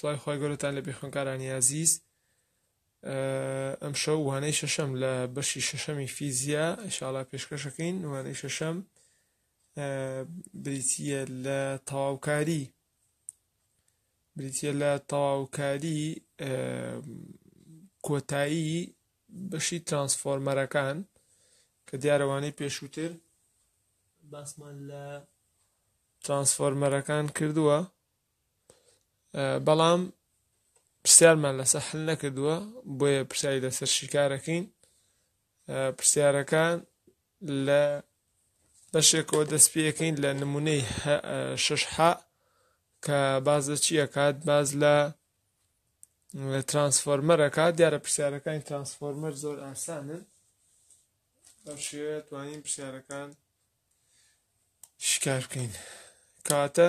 سڵای خی گەورەتان لە بێخۆنکارانی عزیز ئەم شەو وانەی شەشەم لە بەشی شەشەمی فیزیا شاڵا پێشکەشەکەین وانەی شەشەم بریتە لە تەواوکاری بریتە لە تەواوکاری کۆتایی بەشی ترانسفۆرمەرەکان کە دیارەوانەی پێشووتر باسمان لە ترانسفۆرمەرەکان کردووە بەڵام پرسیارمان لەسەر حل نەکردووە بۆیە پرسیاری لەسەر شیکارەکەین پرسیارەکان لە بەشێکەوە دەست پێەکەین لە نمونەی شش حا کە باز لە چی ئەکات باز لە ترانسفۆرمەرەکە دیارە پرسیارەکانی ترانسفۆرمەر زۆر ئاسانن بەم شێوە توانین پرسیارەکان شکار بکەین کاتە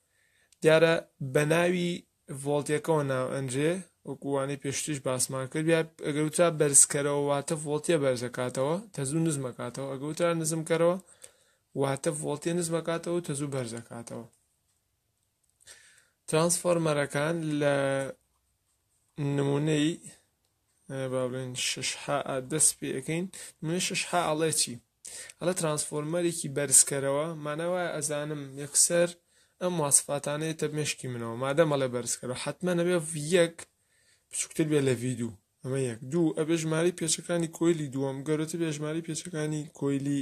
دیارە بەناوی ڤۆڵتیەکەوە ناوئەنرێ، وەکو وانەی پێشتریش باسمان کرد یا ئەگەر وترا بەرزکەرەوە واتە ڤۆڵتیە بەرزەکاتەوە تەزوو نزمەکاتەوە ئەگەر وترا نزمکەرەوە واتە ڤۆڵتیە نزمەکاتەوە و تەزوو بەرزەکاتەوە ترانسفۆرمەرەکان لە نمونەی با بڵێن شش حا دەست پێ ئەەکەین نمونەی شش حا ئەڵێ چی ئەڵە ترانسفۆرمەرێکی بەرزکەرەوە مانەوە ئەزانم یەکسەر ئەم واسفاتانەیە تە مشکی منەوە مادە مەڵێ بەرزکەرەوە حتممە نەبێ یەک بچووکتر بێ لە ڤیددیو ئەمە یەک دوو ئەبێ ژماری پێچەکانی کۆیلی دووەم گەورەتە بێژماری پێچەکانی کۆیلی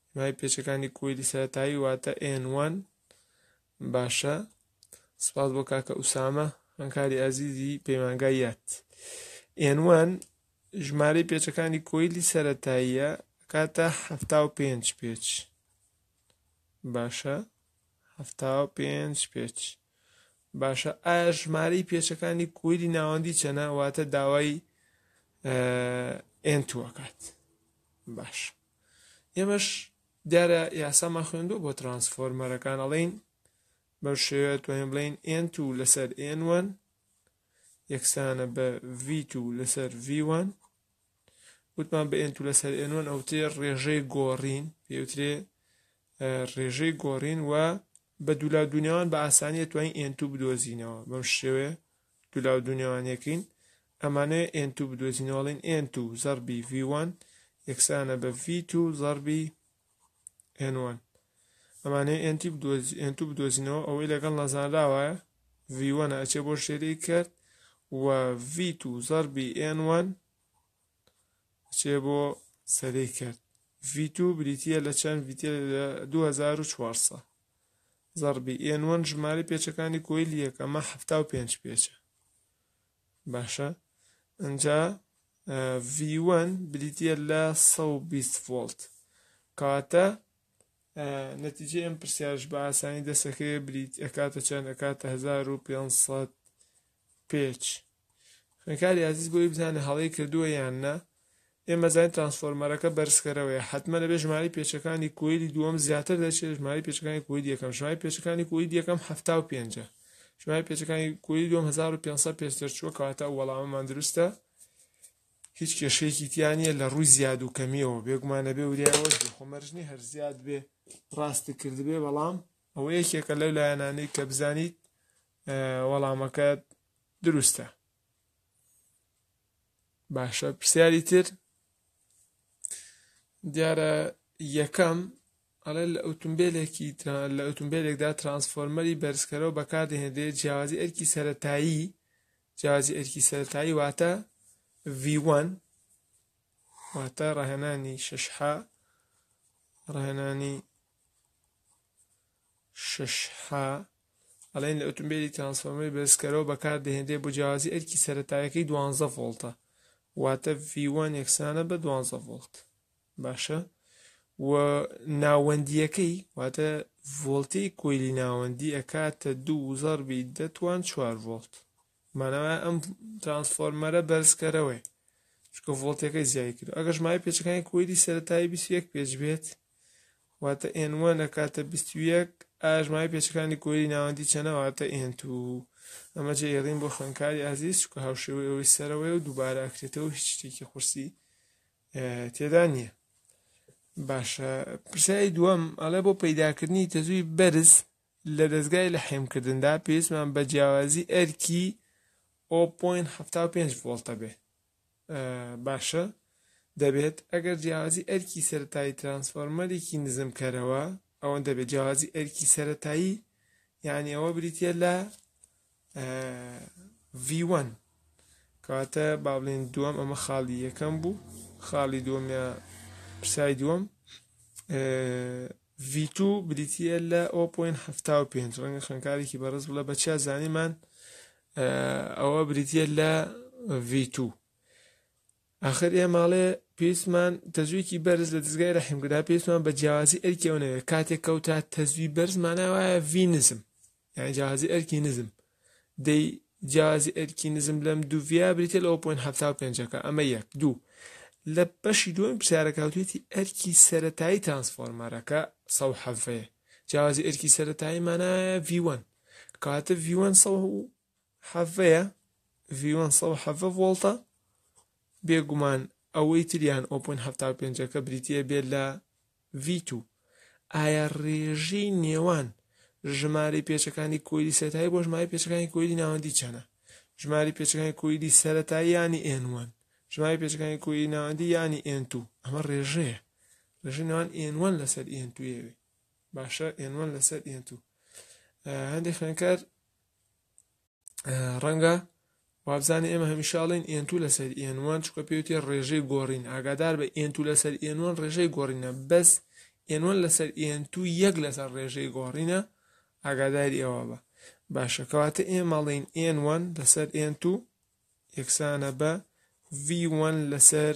دوای پێچەکانی کۆیلی سەرەتایی واتە N1 باشە سپاس بۆ کاکە ئوسامە هەنکاری ئازیزی پەیمانگای یاد N1 ژمارەی پێچەکانی کۆیلی سەرەتاییە کاتە هەفتا و پێنج پێچ باشە هەفتا و پێنج پێچ باشە ئایا ژمارەی پێچەکانی کۆیلی ناوەندی چەنە واتە داوای ئێنتوەکات باشە ئێمەش دیارە یاسامان خوێندوە بۆ ترانسفۆرمەرەکان ئەڵین بەم شێوەیە توانین بڵین ئێن تو لەسەر ئێن وەن یەکسانە بە ڤی تو لەسەر ڤی وەن وتمان بە ئێن تو لەسەر ئێن وەن ئەوتێ ڕێژەی گۆڕین پێوترێ ڕێژەی گۆڕین و بە دولا دونیاوان بە ئاسانیە توانین ئێن تو بدۆزینەوە بەم شێوەیە دولاو دوو نێوان یەکین ئەمانەوێ ئێن توو بدۆزینەوە ئەڵێن ئێن توو زەڕبی ڤی وان یەکسانە بە ڤی توو زەڕبی ئێن وان ئەمانەوێ ئێن تی بدۆز ئێن توو بدۆزینەوە ئەوەی لەگەڵ نەزانراوایە ڤی وەنە ئەچێ بۆ شێری کرد و ڤی توو زەڕبی ئێن وان چێ بۆ سەری کرد ڤی توو بریتە لە چەند ڤیتە لە 2400 زەڕبی ئێن وەن ژمارەی پێچەکانی کۆیلی یەک ئەمە حەفتا و پێنج پێچە باشە ئەجا V1 بریتە لە 120 ڤۆلت کاتە نەتیجە ئەم پرسیارش بە ئاسانی دەسەکەی بریت ئەکاتە چەند ئەکاتە 1500 پێچ خوێنکاری ئازیز بۆی بزانێ هەڵەی کردووە یان نا ئێمە زانین ترانسفۆرمەرەکە بەرزکەرەوەیە حتممە لەبێ ژماری پێچەکانی کۆیلی دووەم زیاتر دەچێت ژماری پێچەکانی کۆی یەکەم ژماری پێچەکانی کۆی یەکەم هەفتا و پێنجە ژماری پێچەکانی کۆی دوم 1500 پێچ دەرچووە کەواتە ئەو وەڵامەمان دروستە هیچ کێشەیەکی تیانە لە ڕووی زیاد و کەمیەوە بێگومانە بێ وریاوە خۆمەرجنی هەر زیاد بێ ڕاستی کردبێ بەڵام ئەوە یەکێکە لەو لایەنانەی کە بزانیت وەڵامەکەت دروستە باشە پرسیاری تر دیارە یەکەم ئەڵێ لە ئۆتومبیلێکی لە ئۆتومبیلێکدا ترانسفۆرمەری بەرزکەرەوە بەکاردێنێت جیاوازی ئەرکی سەتایی جیازی ئەرکی سەتایی واتە V1 واتە ڕاهێنانی ششحا ڕاهێنانی شەش هە ئەڵێن لە ئۆتۆمبیلی ترانسفۆرمەری بەرزکەرەوە بەکاردەهێنرێت بۆ جیاوازی ئەرکی سەرەتایەکەی دوانزە ڤۆڵتە واتە V1 یەکسانە بە دوانزە ڤۆڵت باشە و ناوەندیەکەی واتە ڤۆلتی کۆیلی ناوەندی ئەکاتە دوو زەربی دەتوان چوار ڤۆلت مانەوە ئەم ترانسفۆرمەرە بەرزکەرەوەی چکە ڤۆلتەکەی زیای کرد ئەگەر ژمای پێچەکانی کۆیلی سەرەتایی 21 پێچ بێت واتە ئێن وەن ئەکاتە بیست و یەک ئاش ماوەی پێچەکانی کۆیلی ناوەندی چەنە واتە ئێن تو ئەمە جێ ئێڕین بۆ خوێنکاری ئازیز چکە هاوشێوەی ئەوەی سەرەوەی و دووبارە ئەکرێتەوە هیچ شتێکی قورسی تێدا نییە باشە پرسیاری دووەم ئەڵێ بۆ پەیداکردنی تەزووی بەرز لە دەستگای لە حێمکردندا پێویستمان بە جیاوازی ئەرکی 0.75 ڤۆڵتە بێ باشە دەبێت ئەگەر جیاوازی ئەرکی سەرەتایی ترانسفۆرمەرێکی نزم کەرەوە ئەوەن دەبێت جیاوازی ئەرکی سەرەتایی یعنی ئەوە بریتە لە V1 کاتە با بڵێن دووەم ئەمە خاڵی یەکەم بوو خاڵی دووەم یا پرسای دووەم V2 بریتە لە 0.75 ڕەنگە خوێنکارێکی بەڕز بڵە بە چیا زانیمان ئەوە بریتیە لە ڤیتو ئاخر ئێ ماڵێ پێویستمان تەزویکی بەرز لە دەستگای ڕەحمگردا پێویستمان بە جیاوازی ئەرکی ئەو نەوێت کاتێک کەوتا تەزوی بەرزمانە وایە ڤی نزم یان جیاوازی ئەرکی نزم دەی جیاوازی ئەرکی نزم لەم دووڤیا بریتە لە 0.75ەکە ئەمە یەک دوو لە بەشی دووەم پرسیارەکەوتێتی ئەرکی سەتایی ترانسفۆرمەرەکە سەحەفەیە جیاوازی ئەرکی سەتایی مانایە V1 کاتە ڤیوەن سەد و حەڤەیە ڤیوەن سەد و حەڤە ڤۆڵتە بێگومان ئەوەی تریان ئۆپۆن هەفتا و پێنجەکە بریتە بێت لە V2 ئایا ڕێژی نێوان ژماری پێچەکانی کۆیلی سەتایی بۆ ژماری پێچەکانی کۆیلی ناوەندی چەنە ژماری پێچەکانی کۆیلی سەتایی ینی ئێنوان ژماری پێچەکانی کۆیلی ناوەندی ینی ئێن2 ئەمە ڕێژەیە ڕێژی نێوان ئێنوان لەسەر ئێن توێوێ باشە ئێن وەن لەسەر ئێن تو هەندێک خوێنکار ڕەنگە وابزانە ئێمە هەمیشاڵین ئێن تو لەسەر ئێن وان چکە پێوتێ ڕێژەی گۆڕین ئاگادار بە ئێن تو لەسەر ئێن وان ڕێژەی گۆڕینە بەس ئێن وان لەسەر ئێن تو یەک لەسەر ڕێژەی گۆڕینە ئاگاداری ئەوە بە باشە کەواتە ئێمەڵین ئێن وان لەسەر ئێن تو یەکسانە بە V1 لەسەر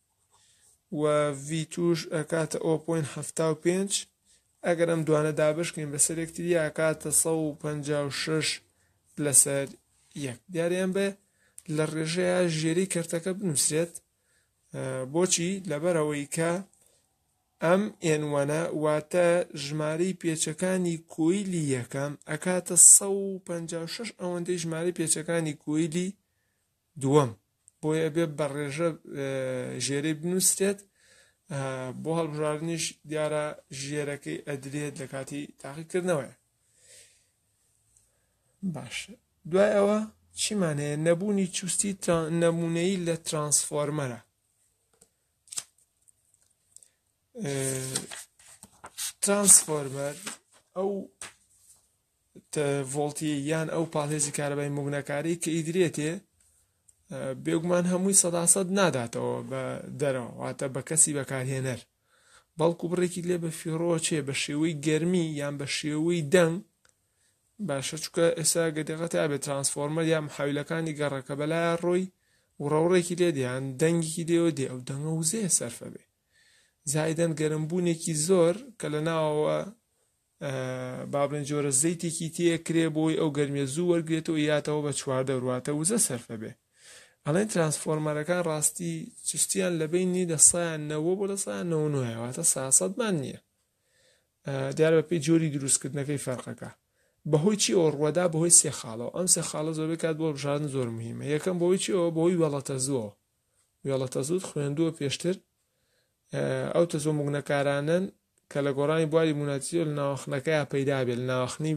و ڤی توش ئەکاتە ئۆ پۆین حەفتا و پێنج ئەگەر ئەم دوانە دابشکەین بەسەر یەکتری ئەکاتە سە و پەنجا و شەش لەسەر یەک دیاریان بێ لە ڕێژەیە ژێری کەرتەکە بنووسرێت بۆچی لەبەرەوەی کە ئەم ئێنوەنە واتە ژمارەی پێچەکانی کۆیلی یەکەم ئەکاتە 156 ئەوەندەی ژمارەی پێچەکانی کۆیلی دووەم، بۆیە ئەبێ بە ڕێژە ژێرەی بنووسرێت، بۆ هەڵبژاردنیش دیارە ژێرەکەی ئەدرێت لە کاتی تاقیکردنەوەی. باش دوای ئەوە چیمان هەیە نەبوونی چوستی نەمونەی لە ترانسفۆرمەرە ترانسفۆرمەر ئەو ڤۆڵتی یان ئەو پاڵێزی کارەبای موگنەکاری کە ئیدرێتێ بێگومان هەمووی سەداسەد ناداتەوە بە دەرەوە واتە بە کەسی بەکارهێنەر بەڵکو بڕێکی لێ بە فیڕۆچێ بە شێوەی گەرمی یان بە شێوەی دەنگ باشە چکە ئێستا گەدەقەت ئابێت ترانسفۆرمەر یا محاویلەکانی گەڕەکە بەلا ڕۆی وڕەوڕێکی لێ دیان دەنگێکی دێوە دێ ئەو دەنگە وزەیە سەرفە بێ زایدەن گەرمبوونێکی زۆر کە لە ناوەوە با بڵێین جۆرە زەیتێکی تێکرێ بۆی ئەو گەرمیە زوو وەرگێتەوە یاتەوە بە چواردە واتە وزە سەرفە بێ ئەڵێن ترانسفۆرمەرەکان ڕاستی چشتیان لەبین نی دە سایان نەوە بۆ لە سایان نەوە نوێواتە ساسەدمان نییە دیار بە پێی جۆری دروستکردنەکەی فەرقەکە بەهۆی چی ئەو ڕوەدا بەهۆی سێ خاڵەوە ئەم سێ خاڵە زۆربەی کات بۆ بژاردن زۆر مهمە یەکەم بۆی چیەوە بۆی وێڵەتە زووە وێڵەتە زود خوێندووە پێشتر ئەو تەس و موگنەکارانەن کە لە گۆڕانی بواری موناتیزۆ لە ناوەخنەکەیا پەیدا بێ لە ناوەخنی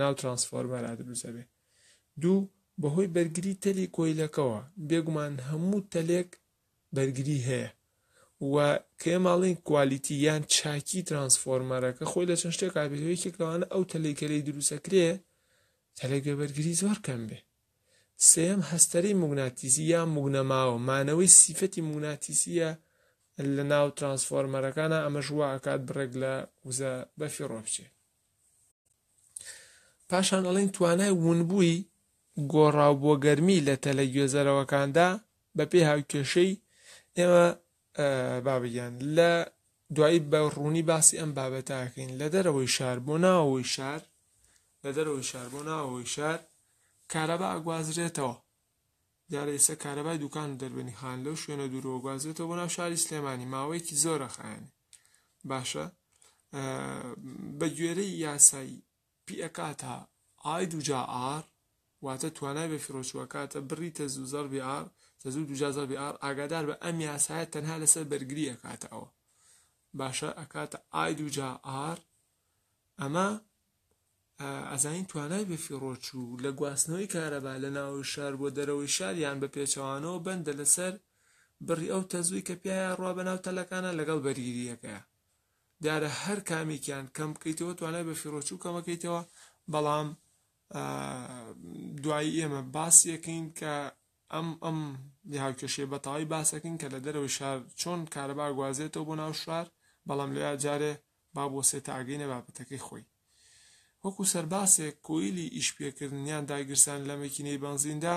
ناو ترانسفۆرمەرا دروستە بێ دوو بەهۆی بەرگری تەلی کۆیلەکەوە بێگومان هەموو تەلێک بەرگری هەیە و کێ ماڵین کوالیتی یان چاکی ترانسفۆرمەرەکە خۆی لە چەند شتێک کابێت یەکێک لەوانە ئەو تەلێکەلەی دروستەکرێ تەلێک بێ بەرگری زۆر کەم بێ سێیەم هەستەرەی موگناتیسی یا موگنەماوە مانەوەی سیفەتی موگناتیسیە لە ناو ترانسفۆرمەرەکانا ئەمەش وا ئەکات بڕێک لە وزە بەفی ڕۆبچێ پاشان ئەڵین توانای ونبووی گۆڕاو بۆ گەرمی لە تەلە گوێزەرەوەکاندا بەپێی هاوکێشەی ئێمە بابە گیان لە دوایی بە ڕوونی باسی ئەم بابەتاکەین لە دەرەوەی شار بۆ ناوەوەی شار لە دەرەوەی شار بۆ ناوەوەی شار کارەبا ئەگوازرێتەوە دیارە ئێستا کارەبای دوکان دەربنی خان لەو شوێنە دوورەوە گوازرێتەوە بۆ ناو شاری سلێمانی ماوەیەکی زۆرە خایەنێ باشە بە گوێرەی یاسایی بیئەکاتە ئای دووجا ئار واتە توانای بەفیڕۆچووەکاتە بڕی تەزوو زەڕبی ئار تەزوو دووجا زەڕبی ئار ئاگاداربە ئەم یاسایە تەنها لەسەر بەرگری ئەکاتە ئەوە باشە ئەکاتە ئای دووجا ئار ئەمە ئەزانین توانای بەفیڕۆچوو لە گواستنەوەی کارەبا لە ناوی شار بۆ دەرەوەی شاریان بە پێچەوانەوە بەندە لەسەر بڕی ئەو تەزووی کە پیایا ڕوا بە ناو تەلەکانە لەگەڵ بەرگریەکەیە دیارە هەر کامێکیان کەم بکەیتەوە توانای بەفیڕۆچوو کەمەکەیتەوە بەڵام دوایی ئێمە باسیەکەین کە ئەم ئەم هاوکێشەیە بەتەواوی باسەکەین کە لە دەرەوەی شار چۆن کارەبا گوازێتەوە بۆ ناو شار بەڵام لە جارێ با بۆ سێتە ئاگەینە بابەتەکەی خۆی وەکو سەرباسێک کۆیلی ئیش پێکردنیان داگیرسان لە مەکینەی بەنزیندا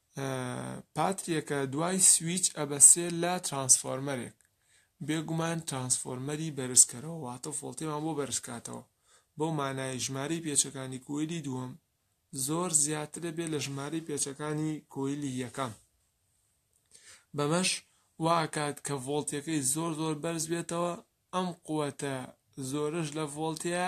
پاتریەکە دوای سویچ ئەبەسێ لە ترانسفۆرمەرێک بێگومان ترانسفۆرمەری بەرزکەرەوە واتە فۆڵتێمان بۆ بەرزکاتەوە بەو مانای ژماری پێچەکانی کۆیلی دووەم زۆر زیاترە بێ لە ژماری پێچەکانی کۆیلی یەکەم بەمەش واکات کە ڤۆڵتەکەی زۆر زۆر بەرز بێتەوە ئەم قوەتە زۆرش لە ڤۆڵتەیە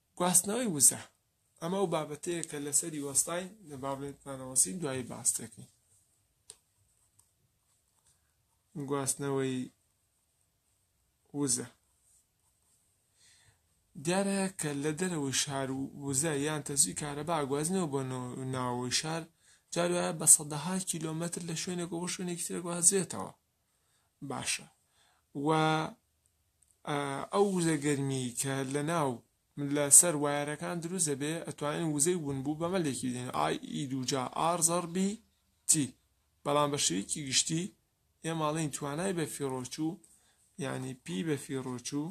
گواستنەوەی وزە، ئەمە ئەو بابەتەیە کە لەسەری وەستاین، لە بابەتمان دەوەستین دوایی باس دەکەین. گواستنەوەی وزە دیارە کە لە دەرەوەی شار و وزە یان تەزوی کارەبا گوازنەوە بۆ ناوەوەی شار جاروایە بە سەدەها کیلۆمەتر لە شوێنێک بۆ شوێنێکی ترە گوازرێتەوە باشە وە ئەو وزە گەرمیەی کە لە ناو لە سەر وایەرەکان دروست دەبێ ئەتوانین وزەی ونبوو بەمە لێکی بدەین ئای ئی دووجا ئار زەڕبی تی بەڵام بە شێوەیەکی گشتی ئێمە ئەڵێین توانای بە فیڕۆچوو یعنی پی بە فیڕۆچوو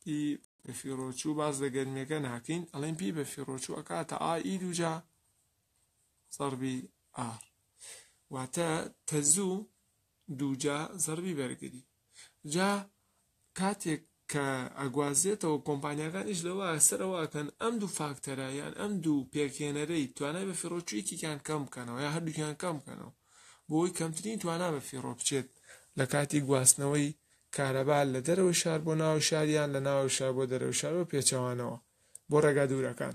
پی بە فیڕۆچوو باز لە گەرمیەکە ناکەین ئەڵێن پی بە فیڕۆچوو ئەکاتە ئای ئی دووجا ضربی R واتە تەزوو دووجا زەربی بەرگری جا کاتێک کە ئەگوازێتەوە کۆمپانیاکانیش لەوە سەرەوەکەن ئەم دوو فاکتەرە یان ئەم دوو پێکهێنەرەی توانای بە فیڕۆچویکیان کەم بکەنەوە یا هەردووکیان کەم بکەنەوە بۆی کەمترین توانا بە فیڕۆ بچێت لە کاتی گواستنەوەی کارەبا لە دەرەوەی شار بۆ ناوە شاریان لە ناوە شار بۆ دەرەوە شار بۆ پێچەوانەوە بۆ ڕێگا دوورەکان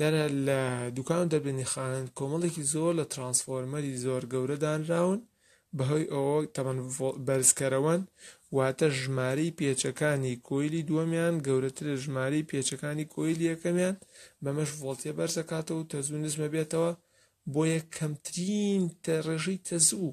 یانە لە دوکان و دەربەندی خانن کۆمەڵێکی زۆر لە ترانسفۆرمەری زۆر گەورە دانراون بەهۆی ئەوە تەمەن بەرزکەرەوەن واتە ژمارەی پێچەکانی کۆیلی دووەمیان گەورەترە ژمارەی پێچەکانی کۆیلی یەکەمیان بەمەش ڤۆڵتێ بەرزەکاتەوە و تەزوو نزمە بێتەوە بۆیە کەمترین ڕێژەی تەزوو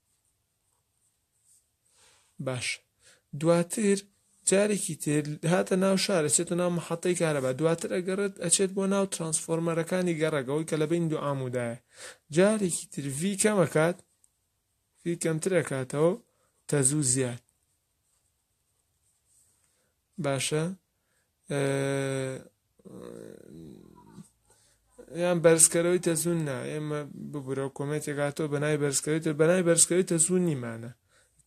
باش دواتر جارێکی تر هاتە ناو شارە چێتە ناو محەتەی کارەبا دواتر ئەگەڕێت ئەچێت بۆ ناو ترانسفۆرمەرەکانی گەڕەکەەوەی کە لە بین دوو ئامودایە جارێکی تر ڤی کەمەکات ڤی کەمترەکاتەوە تەزوو زیاد باشە یان بەرزکەرەوەی تەزون نا ئێمە ببورە و کۆمێتێک هاتۆ بەنای بەرزکەوێت بەنای بەرزکەوێت تەزون نیمانە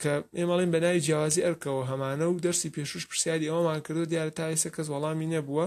کە ئێمەڵین بەنای جیاوازی ئەرکەوە هەمانە و دەرسی پێشوش پرسیاری ئەومان کردو دیارە تایسە کەس وەڵامی نەبووە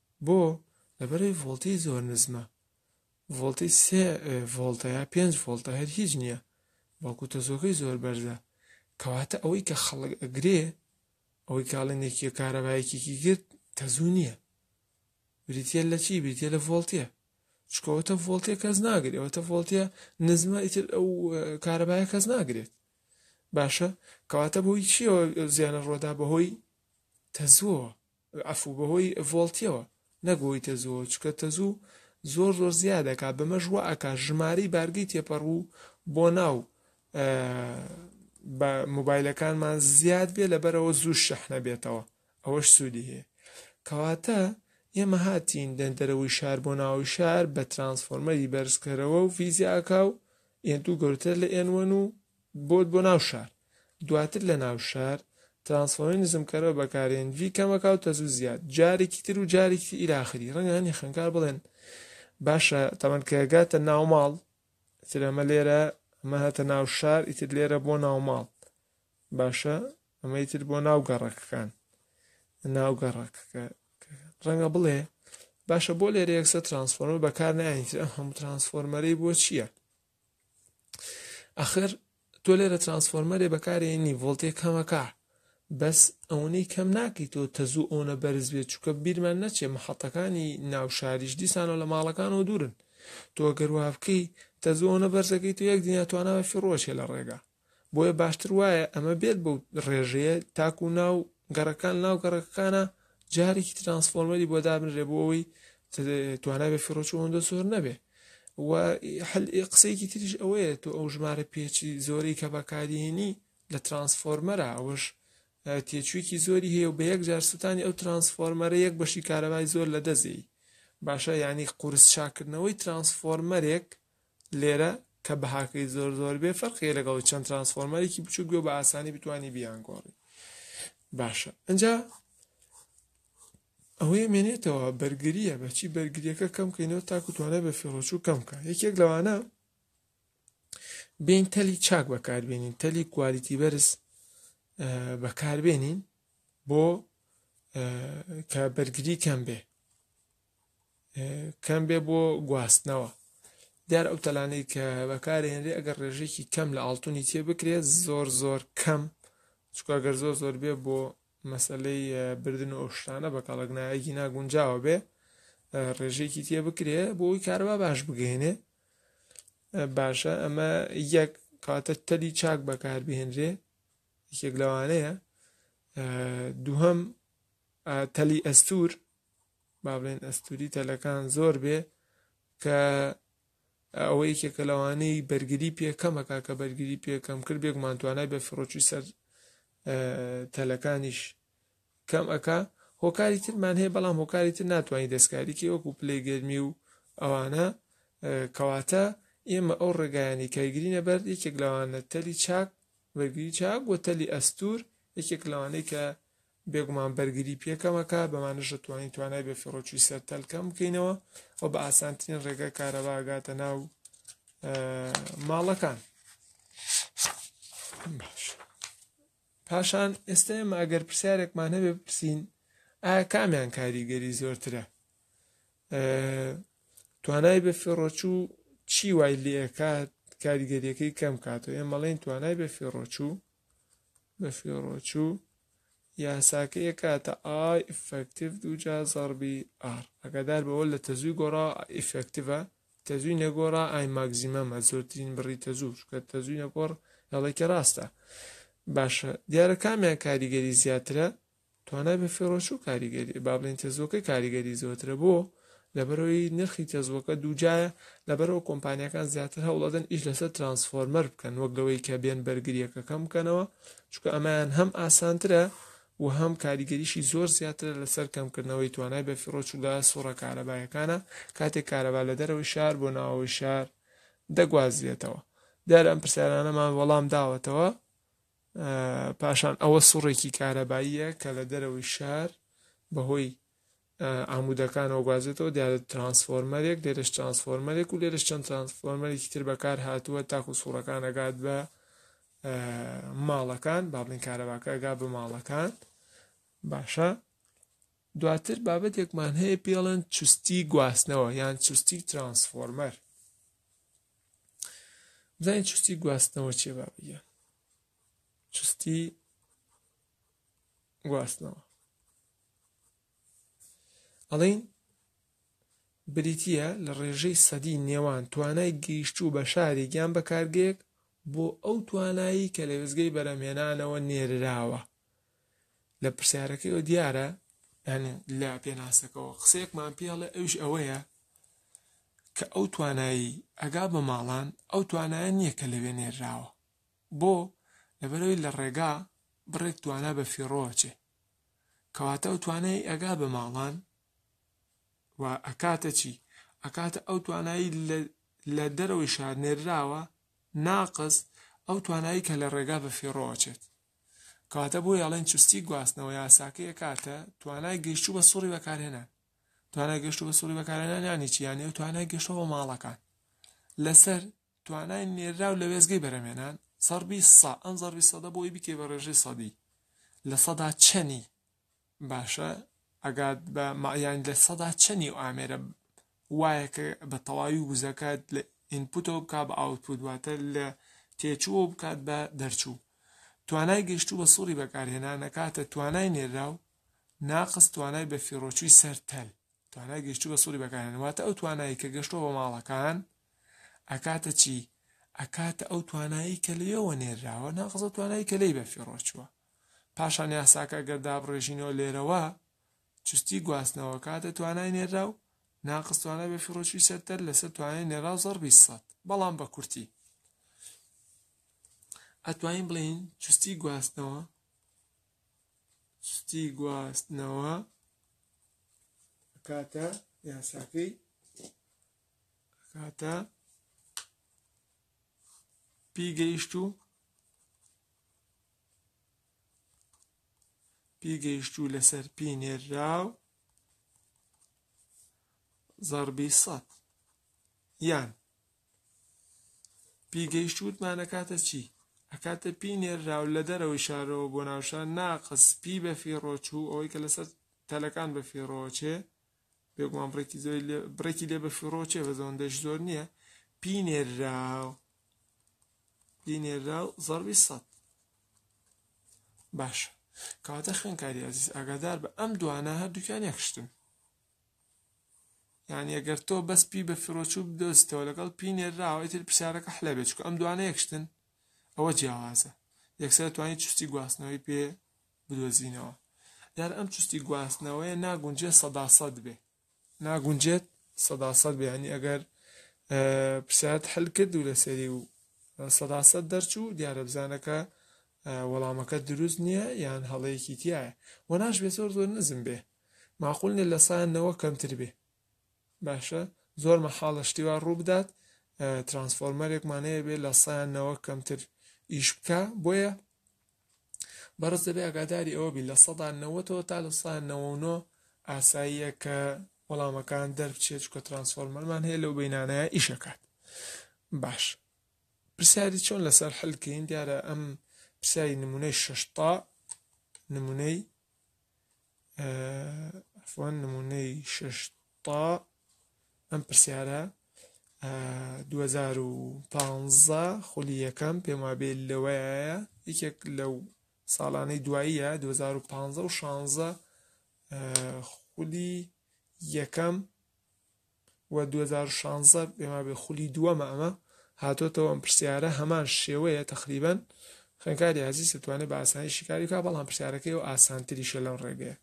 بۆ؟ لەبەر ئەوەی ڤۆڵتەی زۆر نزمە ڤۆڵتەی سێ ڤۆڵتە یا پێنج ڤۆڵتە هەر هیچ نییە بەڵکو تەزۆکەی زۆر بەرزە کەواتە ئەوەی کە خەڵک ئەگرێ ئەوەی کاڵێن یەکیە کارەبایەکێکی گرت تەزوو نییە بریتە لە چی بریتە لە ڤۆڵتە چکەوەتە ڤۆڵتێ کەس ناگرێت ئەوەتە ڤۆڵتە نزمە ئیتر ئەو کارەبایە کەس ناگرێت باشە کەواتە بۆی چیەوە زیانە ڕۆدا بەهۆی تەزووەوە عەفو بەهۆی ڤۆڵتیەوە نەگۆی تەزووەوە چونکە تەزوو زۆر زۆر زیاد ئەکا بەمەش وا ئەکا ژمارەی بارگەی تێپەڕوو بۆ ناو بە موبایلەکانمان زیاد بێ لەبەرەوە زوو شەحنە بێتەوە ئەوەش سوودی هەیە کەواتە ئێمە هاتین دەن دەرەوەی شار بۆ ناوی شار بە ترانسفۆرمەری بەرزکەرەوە و فیزیاکە و ئێن دوو گەورتر لە ئێنوەن و بۆت بۆ ناو شار دواتر لە ناو شار ترانسفۆرمەری نزمکەرەوە بەکارێن ڤی کەمەکاو تەزوو زیاد جارێکی تر و جارێکی تر ئیلاخری ڕەنگە هەنی خەنکار بڵێن باشە تەمەن کە گاتە ناوماڵ ترەمە لێرە ئەمە هاتە ناو شار ئیتر لێرە بۆ ناوماڵ باشە ئەمەی تر بۆ ناو گەڕەکەکان ناو گەڕەکەکە ڕەنگە بڵێ باشە بۆ لێرە یەکسە ترانسفۆرمە بەکار نایتر ئەم هەموو ترانسفۆرمەرەی بۆ چییە؟ ئەخر تۆ لێرە ترانسفۆرمەرێ بەکارێنی ڤۆلتێ کەمەکە بەس ئەوەی کەم ناکەی تۆ تەزوو ئەوە بەرز بێت چووکە بیرمان نەچێ محەتەکانی ناوشاریش دیسانەوە لە ماڵەکانەوە دوورن تۆ گەروابکەی تەزوو ئەوە بەرزەکەی تۆ یەک دنیا تواناوە فڕۆشێ لە ڕێگا بۆیە باشتر وایە ئەمە بێت بەو ڕێژەیە تاکو ناو گەڕەکان ناو گەڕەکەکانە جارێکی ترانسفۆرمەری بۆ دابنرێ بۆ ئەوەی توانای بە فیڕۆچوو هەندە زۆر نەبێ و قسەیەکی تریش ئەوەیە تۆ ئەو ژمارە پێچی زۆری کە بەکارهێنی لە ترانسفۆرمەرە ئەوەش تێچوویەکی زۆری هەیە و بە یەک جار سووتانی ئەو ترانسفۆرمەرە یەک بەشی کارەبای زۆر لە دەزی باشە ینی قورس چاکردنەوەی ترانسفۆرمەرێک لێرە کە بەهاکەی زۆر زۆر بێ فەرقیە لەگەڵ چەند ترانسفۆرمەرێکی بچوک بێ بە ئاسانی بتانی بیانگۆڕی باشە ئەجا ئەوەی مێنێتەوە بەرگریە بەچی بەرگریەکە کەم کەینەوە تاکوتوانە بە فیڕۆچوو کەمکە یەکێک لەوانە بین تەلی چاک بەکاربێنین تەلی کوالیتی بەرز بەکاربێنین بۆ کە بەرگری کەم بێ کەم بێ بۆ گواستنەوە دیار ئەو تەلانەی کە بەکارهێنرێ ئەگەر ڕێژێکی کەم لە ئاڵتونی تێ بکرێت زۆر زۆر کەم چکگەر زۆر زۆر بێ بۆ مەسلەی بردن و ئەو شتانە بە کاڵگنایەکی ناگونجاوە بێ ڕێژێکی تێ بکرێ بۆی کارەبا باش بگەێنێ باشە ئەمە یەک کاتە تەلی چاک بەکار بهێنرێ یەک لەوانەیە دووهم تەلی ئەستور با بڵێن ئەستوری تەلەکان زۆر بێ کە ئەوە یەکێکە لەوانەی بەرگری پێکەمەکە کە بەرگری پێکەم کرد بێگومان توانای بە فڕۆکی سەر تەلەکانیش کەم ئەکا هۆکاری ترمان هەیە بەڵام هۆکاری تر ناتوانانی دەستکاریکی وەکو پلی گەرمی و ئەوانە کەواتە ئێمە ئەو ڕێگایانی کایگرینە بەر یەکێک لەوانە تەلی چاک بەرگری چاک و تەلی ئەستور یەکێک لەوانەی کە بێگومان بەرگری پێکەمەکە، بەمانەش دەتوانین توانای بەفیڕۆچووی سەر تەل کەم بکەینەوە و بە ئاسانترین ڕێگە کارەبا ئەگاتە ناو ماڵەکان. باش. پاشان ئێستا ئێمە ئەگەر پرسیارێکمان هەبێ بپرسین ئایا کامیان کاریگەری زۆرترە توانای بە فێڕۆچوو چی وای لێکات کاریگەریەکەی کەم کاتەوە ئێمەڵێن توانای بە فێڕۆچوو بەفیڕۆچوو یاساکە یەکاتە ئای ئیفەکتیڤ دووجا زەڕبی ئار ئاگادار بەوە لە تەزووی گۆڕا ئیفەکتیڤە تەزووی نەگۆڕا ئای ماگزیمەمە زۆرترین بڕی تەزوو چکە تەزووی نەگۆڕ هێڵێکی ڕاستە باشە دیارە کامیان کاریگەری زیاترە توانای بەفیڕۆچوو و کاریگەری، با بڵێین تێزووەکەی کاریگەری زۆرترە، بۆ؟ لەبەرئەوەی نرخی تێزووەکە دووجایە، لەبەرئەوە کۆمپانیاکان زیاتر هەوڵ ئەدەن ئیش لەسەر ترانسفۆرمەر بکەن وەک لەوەی کە بێن بەرگرییەکە کەم بکەنەوە، چونکە ئەمەیان هەم ئاسانترە و هەم کاریگەریی زۆر زیاترە لەسەر کەمکردنەوەی توانای بەفیڕۆچوو لە سوڕە کارەبایەکانە کاتێک کارەبا لە دەرەوەی شار بۆ ناوەوەی شار دەگوازرێتەوە. دیارە ئەم پرسیارانەمان وەڵام داوەتەوە. پاشان ئەوە سوڕێکی کارەباییە کە لە دەرەوەی شار بەهۆی ئامودەکانەوە گوازێتەوە دیارە ترانسفۆرمەرێک لێرەش ترانسفۆرمەرێک و لێرەش چەند ترانسفۆرمەرێکی تر بەکار هاتووە تاکو سوڕەکان ئەگات بە ماڵەکان بابلین کارەباکە ئەگا بە ماڵەکان باشە دواتر بابەتێکمان هەیە پێڵەن چستی گواستنەوە یان چستی ترانسفۆرمەر بزانین چستی گواستنەوە چێ بابیان چستی گواستنەوە ئەڵین بریتە لە ڕێژەی سەدی نێوان توانای گەیشت و بە شارێک یان بە کارگەیەک بۆ ئەو توانایی کە لە وێزگەی بەرەمێنانەوە نێرراوە لە پرسیارەکەیەوە دیارە یعنی لە پێناسەکەەوە قسەیەکمان پێڵێ ئەوش ئەوەیە کە ئەو توانایی ئەگا بە ماڵان ئەو توانایە نییە کە لەوێ نێراوە بۆ لەبەرەوەی لە ڕێگا بڕێک توانا بە فیڕۆچێ کەواتە ئەو توانای ئەگا بە ماڵان و ئەکاتە چی ئەکاتە ئەو توانایی لە دەرەوەی شار نێراوە ناقز ئەو توانایی کە لە ڕێگا بە فیڕۆچێت کەواتە بۆیە ئەڵێن چوستی گواستنەوە یاساکەی ئەکاتە توانای گەشتوو بە سوڕی بەکارهێنان توانای گەشتوو بە سوڕی بەکارهێنان یانی چی یانی ئەو توانای گەشتوە بە ماڵەکان لەسەر توانای نێراو لە وێزگەی بەرەمێنان زەربی سا ئەم زەربی سەدە بۆی بکەی بە ڕێژەی سەدی لە سەدا چەنی باشە ئەگا بە مە یانی لە سەدا چەنی ئەو ئامێرە وایە کە بە تەواوی وزەکە لە ئینپوتەوە بکا بە ئاوتپوت واتە لە تێچووەوە بکات بە دەرچوو توانای گەشتوو بە سوڕی بەکارهێنانەکاتە توانای نێراو ناقص توانای بە فیڕۆچووی سەر تەل توانای گەشتو بە سوڕی بەکارهێنان واتە ئەو توانایی کە گەشتۆ بە ماڵەکان ئەکاتە چی ئەکاتە ئەو توانایی کە لێەوە نێراوە ناقزە توانایی کە لی بەفیڕۆچووە پاشان یاساکە گەر دابڕێژینەوە لێرەوە چستی گواستنەوە کاتە توانای نێرا و ناقص توانای بە فڕۆچی سەرتەر لەسەر توانای نێرا و زەڕبی سەد بەڵام بە کورتی ئەتوانین بڵین چستی گواستنەوە شتی گواستنەوە ئەکاتە یاساکەی ئەکاتە پی گەیشت و پی گەیشت و لەسەر پی نێررا و ضربی سەد یان پی گەیشت وتمان ئەکاتە چی ئەکاتە پی نێرراو لە دەرەوەی شارەوە بۆ ناوشار ناقس پی بە فیڕۆچوو ئەوەی کە لەسەر تەلەکان بە فیڕۆچێ بێگومان بڕێکی زۆر بڕێکی لێ بە فیڕۆچێ بە زۆندەش زۆر نییە پی نێرراو پی نێرراو زەربی سەد باشە کاتە خوێنکاری ئازیز ئاگادار بە ئەم دوانە هەردووکیان یەکشتن یانی ئەگەر تۆ بەس پی بە فیڕۆچوو بدۆزیتەوە لەگەڵ پی نێرراوە ئیتر پرسیارەکە حلە بێت چکە ئەم دوانە یەکشتن ئەوە جیاوازە یەکسەر توانی چستی گواستنەوەی پێ بدۆزینەوە دیار ئەم چستی گواستنەوەیە ناگونجێ سەدا سەد بێ ناگونجێت سەدا سەد بێ ینی ئەگەر پرسیارت حل کرد و لەسەری و سەدا سەد دەرچوو دیارە بزانەکە وەڵامەکە دروست نییە یان هەڵەیەکی تایە وە ناش بێ زۆر زۆر نزم بێ ماقول نیە لە سایان نەوە کەمتر بێ باشە زۆر مەحاڵە شتیوا ڕوو بدات ترانسفۆرمەرێکمان هەیە بێ لە سایان نەوە کەمتر ئیش بکە بۆیە بەڕز دەبێ ئەگاداری ئەوە بی لە سەدا نەوەتەوە تا لە سایان نەوەنۆ ئاساییە کە وەڵامەکان دەربچێت چکە ترانسفۆرمەرمان هەیە لەو بینانەیە ئیشەکات باش پرسیاری چۆن لەسەر حلکەین دیارە ئەم پرسیاری نمونەی شتا نمونەی عفوا نمونەی شش تا ئەم پرسیارە 2015 خولی یەکەم پێم وابێ لەوەیە یەکێک لەو ساڵانەی دواییە 2015 و 16 خولی یەکەم و دوو هەزار و شازدە بێ وابێ خولی دووەمە ئەمە هاتۆتەوە ئەم پرسیارە هەمان شێوەیە تەقریبەن خوێنکاری عزیز دەتوانێت بە ئاسانی شیکاری بکە بەڵام پرسیارەکەی و ئاسانتریشە لەم ڕێگەیە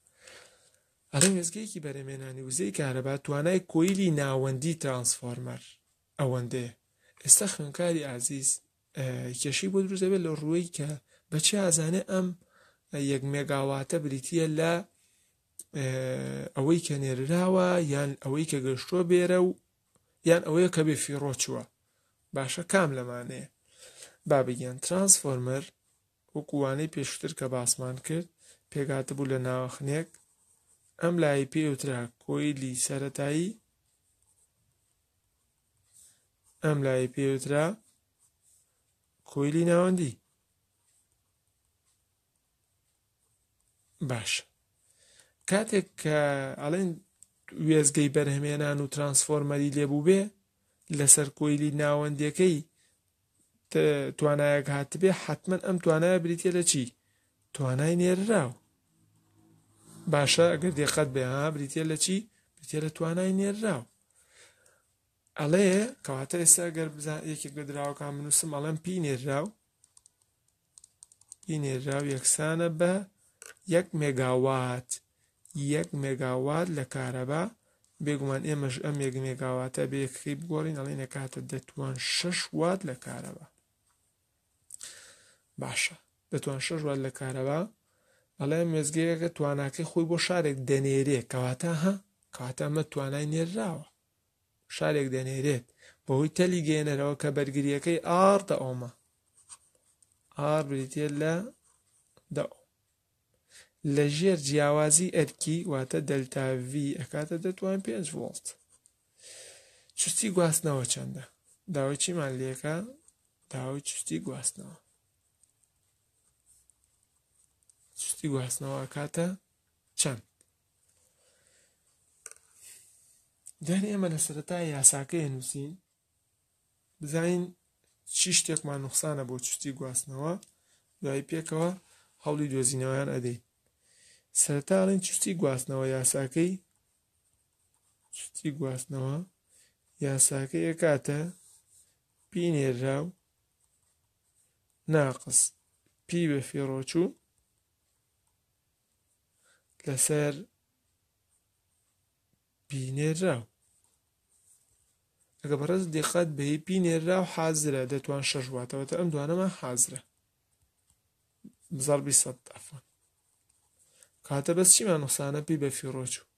ئەڵێ وێزگەیەکی بەرەمێنانی وزەی کارەبا توانای کۆیلی ناوەندی ترانسفۆرمەر ئەوەندەیە ئێستا خوێنکاری ئازیز کێشەی بۆ دروست دەبێت لە ڕووەی کە بەچی ئازانێ ئەم یەک مێگاواتە بریتە لە ئەوەی کە نێرراوە یان ئەوەی کە گەشتۆ بێرە و یان ئەوەیە کە بێ فیڕۆچووە باشە کام لەمانەیە بابگیان ترانسفۆرمەر وەکووانەی پێشتر کە باسمان کرد پێگاتە بوو لە ناوەخنێک ئەم لای پێوترا کۆیلی سەتایی ئەم لایەی پێوترا کۆیلی ناوەندی باش کاتێک کە ئەڵێن وێزگەی بەرهمێنان و ترانسفۆرمەری لێبوو بێ لەسەر کۆیلی ناوەندەکەی توانایەک هاتبێ حتمما ئەم توانایە بریتە لە چی توانای نێرراو باشە ئەگەر دێقەت بێ ها بریتە لە چی بریتە لە توانای نێرراو ئەڵێ کەواتە ئێستا گەر بزان یەکێک لە دراوەکان بنووسم ئەڵێم پی نێراو پی نێراو یەکسانە بە یەک مێگاوات یەک مێگاوات لە کارەبا بێگومان ئێمەش ئەم یەک مێگاواتە بێکخی بگۆڕین ئەڵێ نەکاتە دەتوان شش وات لە کارەبا باشە دەتوان شەش وات لە کارەبا. بەڵێ وێستگەیەکە تواناکەی خۆی بۆ شارێک دەنێرێ کەواتە ها کەواتە ئەمە توانای نێرراوە شارێک دەنێرێت بەهۆی تەلی گەێنەرەوە کە بەرگریەکەی ئار دە ئۆمە ئار بریتە لە دە ئۆم لە ژێر جیاوازی ئەرکی واتە دەلتاوی ئەکاتە دەتوان پێنج ڤۆڵت چستی گواستنەوە چەندە داوای چیمان لێکە داوای چستی گواستنەوە شتی گواستنەوە ئەکاتە چەند دیان ئێمە لە سەرەتا یاساکەی نووسین بزانین چی شتێکمان نوخسانە بۆ چشتی گواستنەوە دوای پێکەوە هەوڵی دۆزینەوەیان ئەدەی سەرتاڵین چشتی گواستنەوە یاساکەی چشتی گواستنەوە یاساکەی ئەکاتە پینێرا و ناقس پی بە فیڕۆچوو لەسەر بینێراو ئەگە بەڕێز دیقەت بە هی پینێرا و حازرە دەتوان شەش واتەوەتە ئەم دوانەمان حازرە زەربی سەد ئەفۆن کاتە بەس چیمان نوسانە پی بە فیڕۆچوو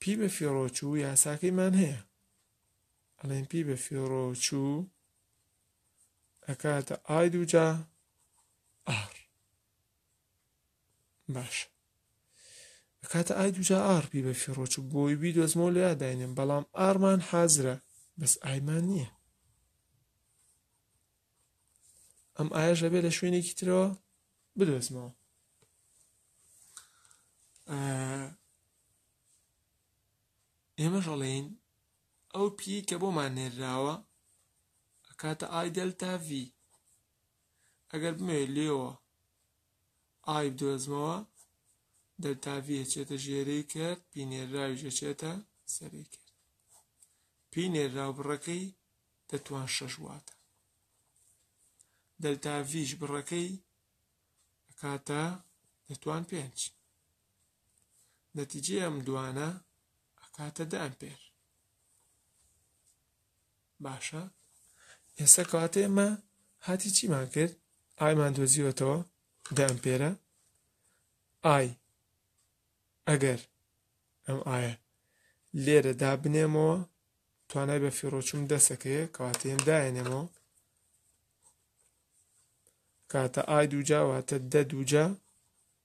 پی بە فیڕۆچوو یاساکەیمان هەیە ئەڵێن پی بە فیڕۆچوو ئەکاتە ئای دووجا ئار باشە کاتە ئای دوجا ئار پی بە فیڕۆچ بۆی بی دۆزمەوە لە یادداینێن بەڵام ئارمان حازرە بەس ئایمان نییە ئەم ئایا ژەبێ لە شوێنێکی ترەوە بدۆزمەوە ئێمەش ئەڵێین ئەو پییەی کە بۆمان نێرراوە ئەکاتە ئای دەلتا ڤی ئەگەر بمەوێت لێوە ئای بدۆزمەوە دەلتا ڤی ئەچێتە ژێرەی کرد پی نێرراویش ئەچێتە سەرەی کرد پی نێرراو بڕەکەی دەتوان شەش واتە دەلتا ڤیش بڕەکەی ئەکاتە دەتوان پێنج نەتیجەی ئەم دوانە ئەکاتە دە ئەمپێر باشە ئێستا کەواتە ئێمە هاتی چیمان کرد ئایمان دۆزیوەتەوە دە ئەمپێرە ئای ئەگەر ئەم ئایا لێرە دابنێمەوە توانای بە فیڕۆچوم دەسەکەیە کەواتێن داێنێمەوە کاتە ئای دووجا واتە دە دووجا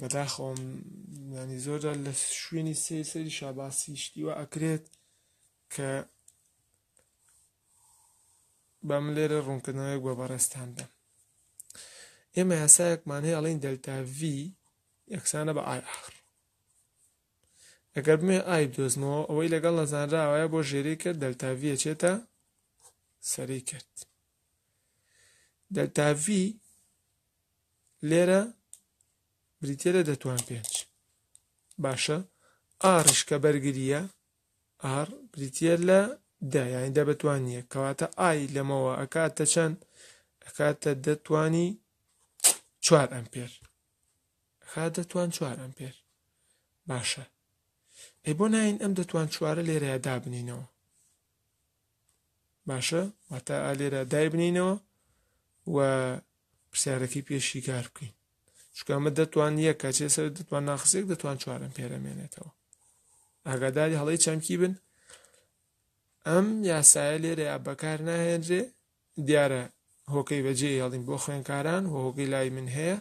بەداخەوەم ینی زۆردا لە شوێنی سێ سەری شاباسی شتیوە ئەکرێت کە بەم لێرە ڕوونکردنەوەیەک بە بەڕێستان دەم ئێمە یاسایەکمان هەیە ئەڵین دەلتا V یەکسانە بە ئای ئاخر ئەگەر بمێ ئای دۆزمەوە ئەوەی لەگەڵ نەزانراوەیە بۆ ژێری کرد دەلتا V چێتە سەری کرد دەلتا V لێرە بریتە لە دەتوان پێنج باشە ئاڕش کە بەرگریە ئار بریتە لە دایانی دە بەتوان نیە کەواتە ئای لەمەوە ئەکاتە چەند ئەکاتە دەتوانی چوار ئەمپێر خا دەتوان چوار ئەمپێر باشە ئەی بۆ ناین ئەم دەتوان چوارە لێرەیە دابنینەوە باشە واتا ئا لێرە دایبنینەوە و پرسیارەکەی پێ شیکار بکەین چکامە دەتوان یە کاچێ سەر دەتوان ناخسێک دەتوان چوارم پێرەمێنێتەوە ئاگاداری هەڵی چەمکی بن ئەم یاسایە لێرە یا بەکار ناهێنرێ دیارە هۆکەی بەجێ هێڵین بۆ خوێنکاران و هۆگەی لای من هەیە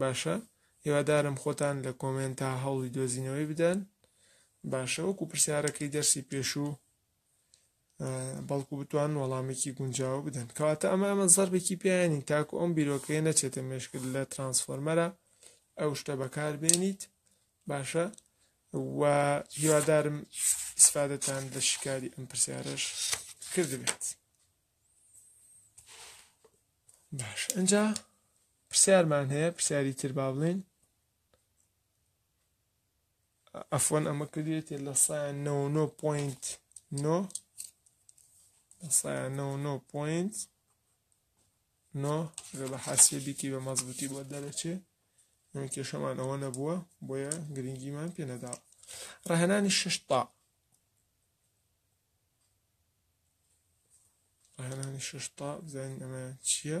باشە هێوادارم خۆتان لە کۆمنتا هەوڵی دۆزینەوەی بدەن باشە وەکو پرسیارەکەی دەرسی پێشوو بەڵکو بتوان وەڵامێکی گونجاوە بدەن کەواتە ئەمە ئەمە زەربێکی پیانین تاکو ئەم بیرۆکەیە نەچێتە مێشکرد لە ترانسفۆرمەرە ئەو شتە بەکاربێنیت باشە و هیوادارم ئیسفادەتان لە شکاری ئەم پرسیارش کردبێت باش ئەجا پرسیارمان هەیە پرسیاری تر با بڵێن ئەفوەن ئەمە کردێتێ لە سایە نۆ نۆ پوینت نۆ لە سایە نۆ نۆ پوینت نۆ گە بە حاسیە بیکی بە مەزبوتی بۆ دەرەچێ ئەم کێشەمان ئەوە نەبووە بۆیە گرنگیمان پێ نەدا ڕەهنانی شتا ڕەهنانی شتا بزانین ئەمە چییە؟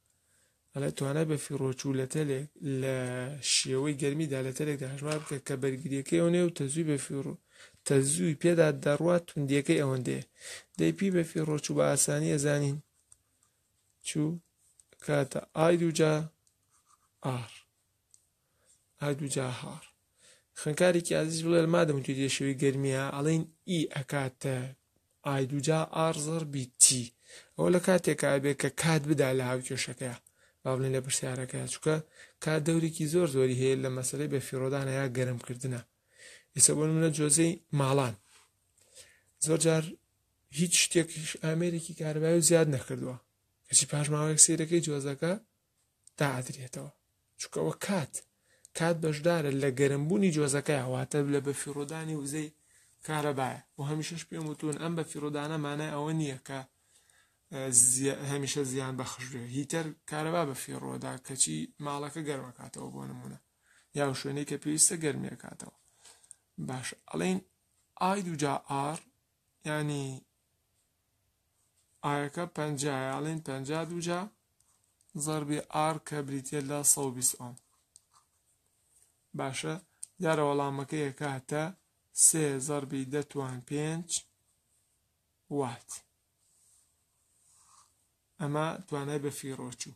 ئەڵێ توانای بەفیڕۆچوو لە تەلێک لە شێوەی گەرمیدا لە تەلێکدا هەژمار بکە کە بەرگریەکەی ئەوەنێ و تەزووی بەفیڕۆ تەزووی پێدا دەڕوات توندیەکەی ئەوەندێ دەی پی بەفیڕۆچوو بە ئاسانی ئەزانین چوو کاتە ئای دوجا ئار هەردوو جا هاڕ خوێنکارێکی ئازیز بڵێ مادەم توی دێ شەوی گەرمیە ئەڵین ئی ئەکاتە ئای دوجا ئارزەر بیتی ئەوە لە کاتێکا بێ کە کات بدا لە هاوکێشەکەیە با بڵێن لە پرسیارەکە چکە کار دەورێکی زۆر زۆری هەیە لە مەسلەی بە فیرۆدانە یا گەرمکردە ئێستا بۆ منە جۆزەی ماڵان زۆر جار هیچ شتێکیش ئامێرێکی کاربای و زیاد نەکردووە کەچی پاشماوەیەک سیرەکەی جۆزەکە دادرێتەوە چونکە ئەوە کات کات بەشدارە لە گەرمبوونی جۆزەکەی واتە لە بەفیڕۆدانی وزەی کارەبایە و هەمیشەش پێم وتون ئەم بەفیڕۆدانە مانای ئەوە نییە کە هەمیشە زیان بەخشێ هیتەر کارەبا بە فێڕۆدا کەچی ماڵەکە گەرمەکاتەوە بۆ نمونە یا شوێنەی کە پێویستە گەرمێکاتەوە باش ئەڵین ئاید و جا ئار ینی ئاەکە پەنجایە ئەڵێن پەنجا دووجا زەربی ئار کە بریتە لە سە بیست ئۆم باشە دیارە وەڵامەکە یەکاتە سێ زەربی دەتوان پێنج وات ئەمە توانای بە فیڕۆچوو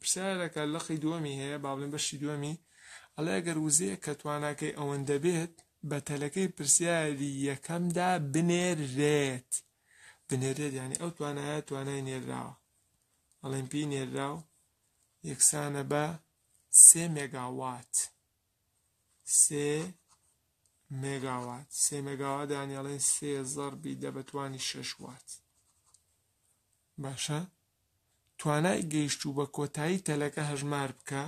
پرسیارەکە لقی دووەمی هەیە با بڵێن بەشی دووەمی ئەڵێ ئەگەر وزەیە کە تواناکەی ئەوەندە بێت بە تەلەکەی پرسیاری یەکەمدا بنێرێت بنێرێت یعنی ئەو توانایە توانای نێراوە ئەڵێن پێی نێراو یەکسانە بە سێ مێگاوات سێ مێگاوات سێ مێگاوات دانیاڵێن سێ زەڕبی دە بەتوانی شەش وات باشە توانای گەیشتوو بە کۆتایی تەلەکە هەژمار بکە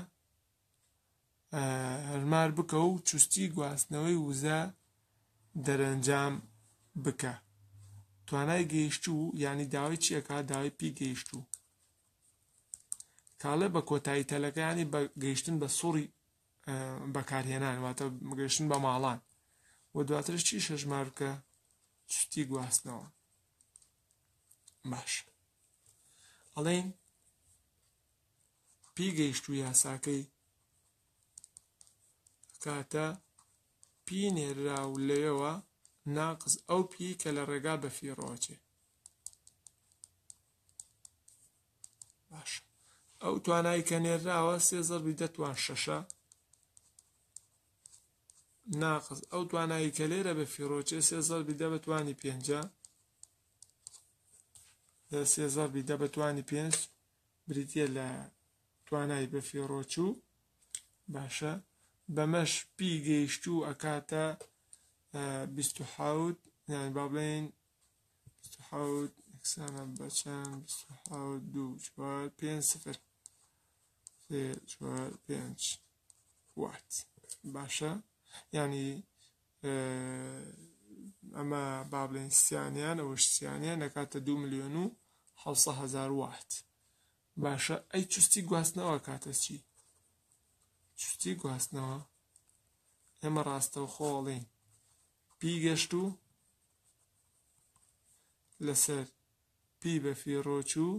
هەژمار بکە و چستی گواستنەوەی وزە دەرەنجام بکە توانای گەیشتوو یعنی داوای چیەکە داوای پی گەیشتوو کاڵێ بە کۆتایی تەلەکانی بە گەیشتن بە سوڕی بەکارهێنان واتە گەیشتن بە ماڵان و دواترش چی شەژمار بکە چستی گواستنەوە باش ئەڵێن پی گەیشت و یاساکەی کاتە پی نێررا و لەوێەوە ناقز ئەو پی کە لە ڕێگا بە فیڕۆچێ باش ئەو توانای کە نێراوە سێ زەربی دەتوان شەشە ناقس ئەو توانایی کە لێرە بە فیڕۆچێ سێ زەربی دە بە توانی پێنجە لە سێ زەربی دە بە توانی پێنج بریتە لە توانای بە فیڕۆچوو باشە بەمەش پی گەیشت و ئەکاتە بیست و حوت یان با بڵێن حوت ئەکسانە بەچەند حوت دوو چوار پێنج سفر سێ چوار پێنج وات باشە یعنی ئەمە با بڵێن سیانیان ئەوە سیانیان دەکاتە دو ملیۆن و حوسە هزار وات باشە ئەی چستی گواستنەوە کاتە چی چستی گواستنەوە ئێمە ڕاستەو خۆڵین پی گەشت و لەسەر پی بەفیڕۆچوو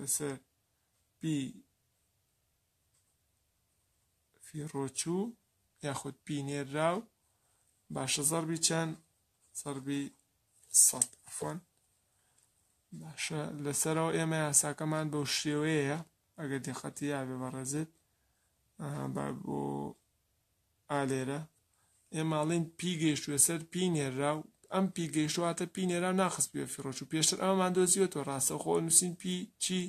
لەسەر پی فیڕۆچوو یاخود پینێراو باشە زەربی چەند زەربی سەد عفوان باشە لەسەرەوە ئێمە یاساکەمان بەو شێوەیە ئەگەر دقەتی یاێ بەڕێزێت با بۆ ئالێرە ئێمە ئەڵێن پی گەیشتووە سەر پی نێرراو ئەم پی گەیشتواتە پی نێرا ناخست پێ فیڕۆچ و پێشتر ئەمەمان دۆزیوەتەوە ڕاستەخۆ نووسین پی چی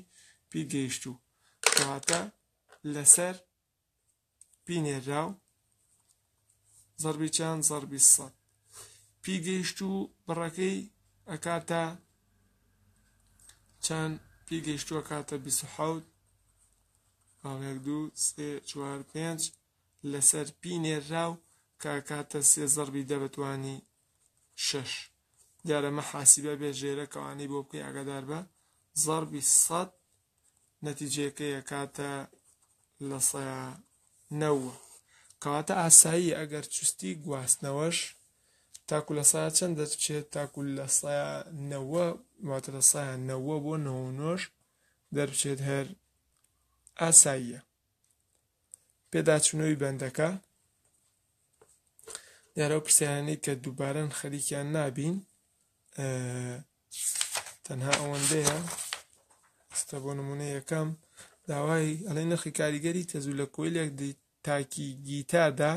پی گەیشتوو کەواتە لەسەر پی نێرراو زەربی چەند زەربی سەد پی گەیشتوو بڕەکەی ئەکاتە چەند پی گەیشتووە کاتە 26 مانگێک دوو سێ چوار پێنج لەسەر پی نێررا و کاکاتە سێ زەڕبی دە بە توانی شەش دیارە مە حاسیبە بێ ژێرە کەوانی بۆ بکەی ئاگادار بە زەڕبی سەد نەتیجەکەی ئەکاتە لە سەیا نەوە کەواتە ئاسایی ئەگەر چستی گواستنەوەش تاکو لە سایا چەند دەچێت تاکو لە سایا نەوە واتە لە سایا نەوە بۆ نەوە نۆش دەربچێت هەر ئاساییە پێداچوونەوەی بەندەکە دیارە و پرسیارانەی کە دووبارەن خەریکیان نابین تەنها ئەوەندەیە ئستە بۆ نمونە یەکەم داوای ئەڵێ نرخی کاریگەری تێزوو لە کۆیلێک دیت تاکی گیتا دا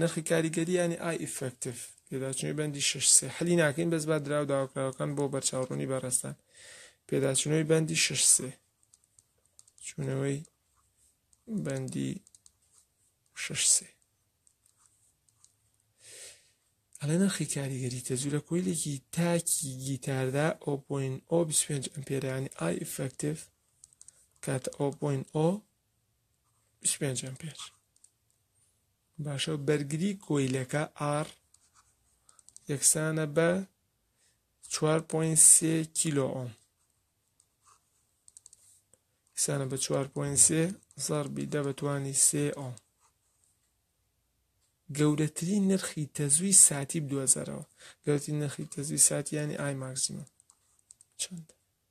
نرخی کاریگەری یانی ئای ئیفەکتیڤ پێداچوونەوەی بەندی شەش سێ حلی ناکەین بەس با دراو داواکراوەکان بۆ بەرچاوڕوونی بەڕێزتان پێداچوونەوەی بەندی شەش سێ چوونەوەی بەندی شەش سێ ئەڵێ نرخی کاریگەری تەجوو لە کۆیلێکی تاکی گیتاردا ئۆپۆین ئۆ 25 ئەمپێرانی ئای ئفکتیف کاتە ئۆپۆین ئۆ پێنجم پێچ باشە بەرگری کۆیلەکە ئار یەکسانە بە 4.3 کیلۆ ئۆم یسانە بە 4.3 زاربی دە بەتوانی سێ ئۆم گەورەترین نرخی تەزوی ساتی بدوەزارەوە گەوتی نرخی تەزوی ساتیانی ئای ماکسیمم چەندە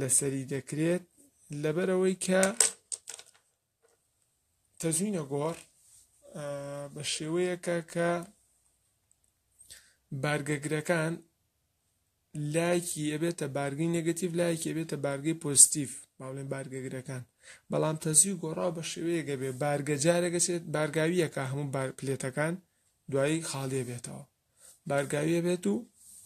لەسەری دەکرێت لەبەرەوەی کە تەزوینە گۆڕ بە شێوەیەکە کە بارگەگرەکان لایکی ئەبێتە بارگەی نگەتیڤ لایکی ئەبێتە بارگەی پۆزیتیف باڵێن بارگەگرەکان بەڵام تەزوی گۆڕا بە شێوەیەگە بێ بارگە جارەگەچێت بارگاویەکە هەموو بار پلێتەکان دوایی خاڵێ بێتەوە بارگاویە بێت و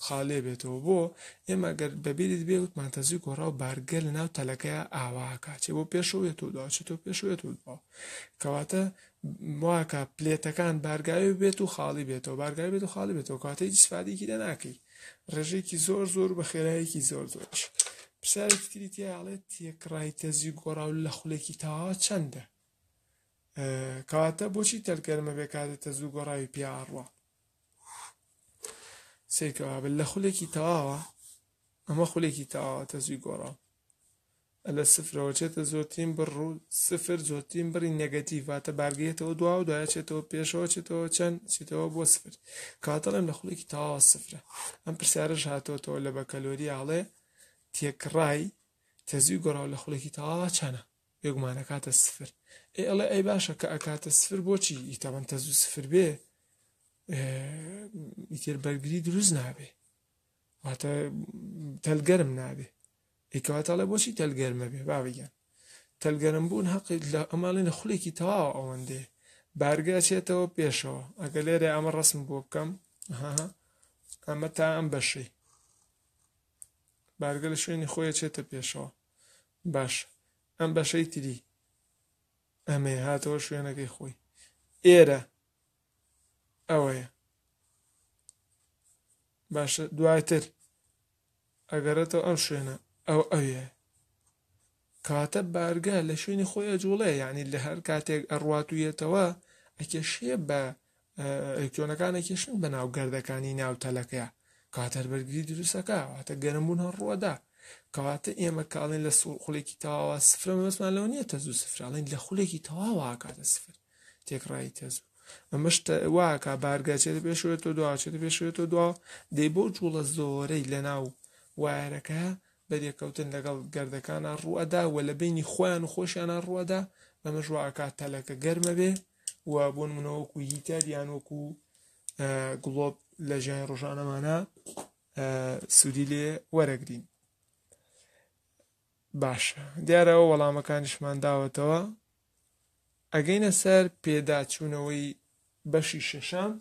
خاڵێ بێتەوە بۆ ئێمە گەر بەبیرت بێ وتمان تەزوی گۆڕا و بارگە لە ناو تەلەکەیە ئاواکە چێ بۆ پێشەوەێت و داچێت و پێشوێت و دوا کەواتە واکە پلێتەکان بارگاوی بێت و خاڵی بێتەوە بارگای بێت و خاڵی بێتەوە کاتەی جسفادێکی لە ناکەی ڕێژێکی زۆر زۆر بە خێرایەکی زۆر زۆرش پرسیارێکی تری تیاڵێت تێکڕای تەزی گۆڕاو لە خولێکی تاوا چەندە کەواتە بۆچی تەلکەرمە بێ کاتێ تەزوو گۆڕاوی پیا ئەڕوا سیرکەوا بل لە خولێکی تەواوە ئەمە خولێکی تەواوە تەزوی گۆڕاو لە سفرەوە چێتە زۆرترین بڕ و سفر زۆرترین بڕی نەگەتی واتە بارگێتەوە دوا و دوایە چێتەوە پێشەوە چێتەوە چەند چێتەوە بۆ سفر کاتەڵێم لە خولێکی تەواوە سفرە ئەم پرسیارش هاتۆتەوە لە بەکەلۆریاڵێ تێکڕای تەزوی گۆڕاو لە خولێکی تەواوە چەنە بێگومان ئەکاتە سفر ئێ ئەڵێ ئەی باشە کە ئەکاتە سفر بۆچی ئیتاوان تەزوو سفر بێ ئیتر بەرگری دروست نابێ واتە تەلگەرم نابێ ئیکاتەڵێ بۆچی تەلگەرمە بێ باویان تەلگەرم بوون حەقی لە ئەماڵێن لە خولێکی تەواو ئەوەندێ بارگە چێتەوە پێشەوە ئەگە لێرە ئەمە ڕسم بۆ بکەم ئەمە تا ئەم بەشەی بارگە لە شوێنی خۆیە چێتە پێشەوە باشە ئەم بەشەی تری ئەمێ هاتەوە شوێنەکەی خۆی ئێرە ئەوەیە باشە دواتر ئەگەرێتەوە ئەم شوێنە ئەو ئەوێ کاتە بارگە لە شوێنی خۆی ئەجوڵێ یعنی لە هەر کاتێک ئەڕواتویەتەوە ئەکێشێ بە ئەلکترۆنەکان ئەکێشن بە ناو گەردەکانی ناو تەلەکەیە کەواتە بەرگری دروستەکە واتە گەرمبوون هەر ڕوەدا کەواتە ئێمە کاڵێن لە سوور خولێکی تەواوە سفرە مەبەستمان لەو نییە تەزوو سفراڵین لە خولێکی تەواواکاتە سفر تێکڕایی تەزوو ئەمەش واکە بارگاچێت پێشێت و دواچێت پێشێت و دوا دەی بۆ جوڵە زۆرەی لە ناو وایەرەکە بەرێکەوتن لەگەڵ گردەکانە ڕوەدا و لە بینی خۆیان و خۆشیانە ڕوەدا ئەمەش واکات تەلەکە گەرمە بێ و بۆ نمونە وەکو هیتەر یان وەکو گڵۆب لە ژیانی ڕۆژانەمانە سوودی لێ وەرەگرین باشە دیارەوە وەڵامەکانیشمان داوەتەوە ئەگەینە سەر پێداچوونەوەی بەشی شەشەم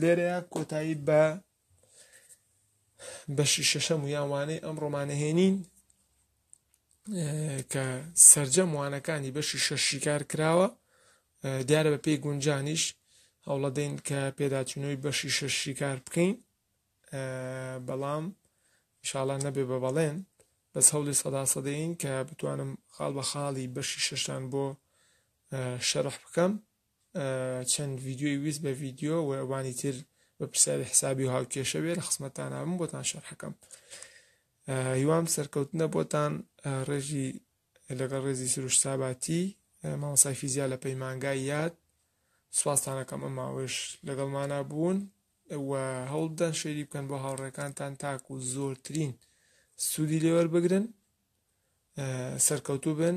لێرەیە کۆتایی بە بەشی شەشەم و یان وانەی ئەمڕۆمانە هێنین کە سرجەم وانەکانی بەشی شەش شیکار کراوە دیارە بە پێی گونجانیش هەوڵە دەین کە پێداچوونەوەی بەشی شەش شیکار بکەین بەڵام شاڵە نەبێ بە بەڵێن بەس هەوڵی سەدا سەدەین کە بتوانم خاڵ بە خاڵی بەشی شەشتان بۆ شەرح بکەم چەند ڤیدیۆی ویست بە ڤیدیۆ و ئەوانی تر بە پرسیاری حسابی و هاوکێشە بێ لە خسمەتانابم بۆتان شەرحەکەم هیوام سەرکەوتنە بۆتان ڕێژی لەگەڵ ڕێزی سروش ساباتی مامەسای فیزیا لە پەیمانگای یاد سوپاستانەکەم ئەم ماوەش لەگەڵمانە بوون و هەوڵدان شێری بکەن بۆ هاوڕێکانتان تاک و زۆرترین سوودی لێوەربگرن سەرکەوتوو بن